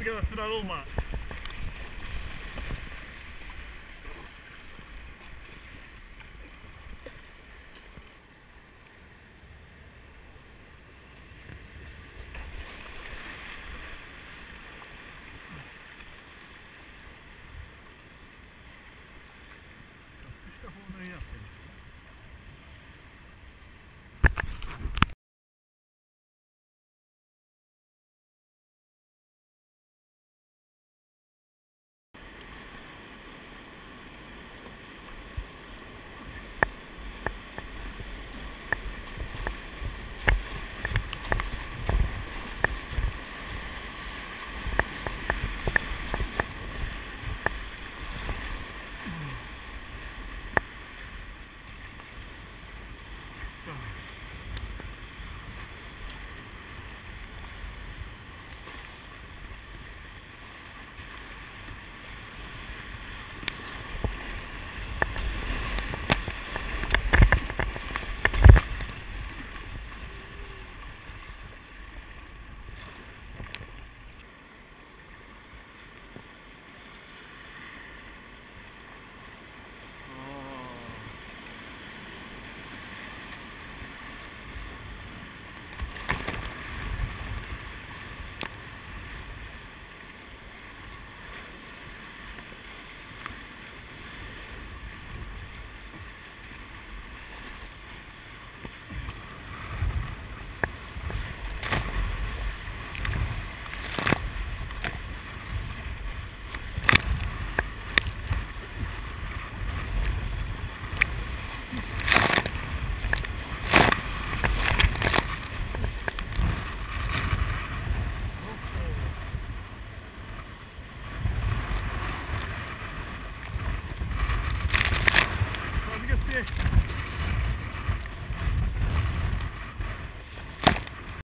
Bu kadar sıralı olma. Hadi.